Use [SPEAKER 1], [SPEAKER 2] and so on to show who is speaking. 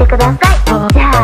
[SPEAKER 1] てください。じゃあ。